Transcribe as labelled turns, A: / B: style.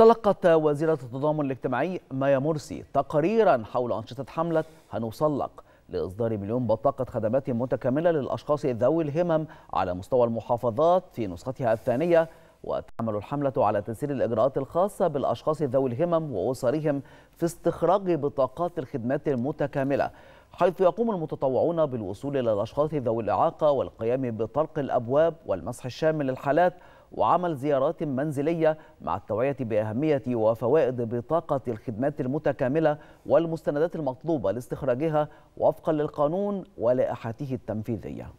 A: تلقت وزيرة التضامن الاجتماعي مايا مرسي تقريرا حول أنشطة حملة هنوصلك لإصدار مليون بطاقة خدمات متكاملة للأشخاص ذوي الهمم على مستوى المحافظات في نسختها الثانية وتعمل الحملة على تسهيل الإجراءات الخاصة بالأشخاص ذوي الهمم وأسرهم في استخراج بطاقات الخدمات المتكاملة حيث يقوم المتطوعون بالوصول إلى الأشخاص ذوي الإعاقة والقيام بطرق الأبواب والمسح الشامل للحالات وعمل زيارات منزلية مع التوعية بأهمية وفوائد بطاقة الخدمات المتكاملة والمستندات المطلوبة لاستخراجها وفقا للقانون ولائحته التنفيذية.